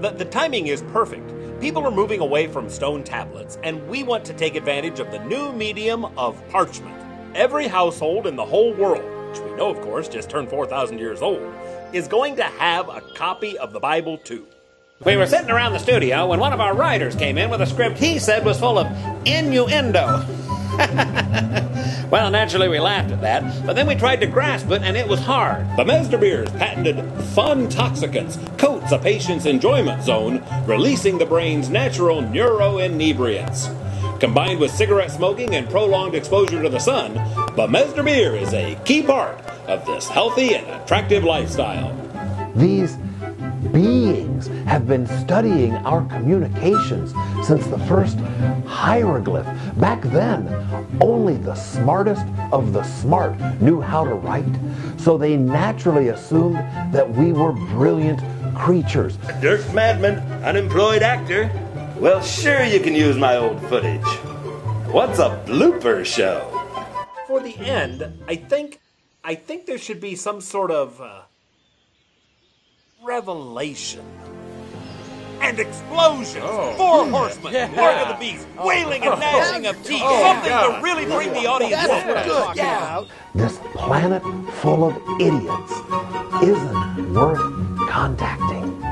The, the timing is perfect. People are moving away from stone tablets, and we want to take advantage of the new medium of parchment. Every household in the whole world, which we know, of course, just turned 4,000 years old, is going to have a copy of the Bible too. We were sitting around the studio when one of our writers came in with a script he said was full of innuendo. well, naturally, we laughed at that, but then we tried to grasp it, and it was hard. Bethesda Beers patented Fun Toxicants coats a patient's enjoyment zone, releasing the brain's natural neuroinebriants. Combined with cigarette smoking and prolonged exposure to the sun, Bethesda Beer is a key part of this healthy and attractive lifestyle. These beings have been studying our communications since the first hieroglyph. Back then, only the smartest of the smart knew how to write, so they naturally assumed that we were brilliant creatures. Dirk Madman, unemployed actor. Well, sure you can use my old footage. What's a blooper show? For the end, I think, I think there should be some sort of uh, revelation. And explosions! Four horsemen! Mark of the beast! Wailing and gnashing of teeth! Something to really bring the audience in. Yeah. This planet full of idiots isn't worth contacting.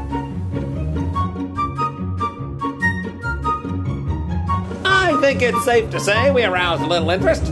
I think it's safe to say we aroused a little interest.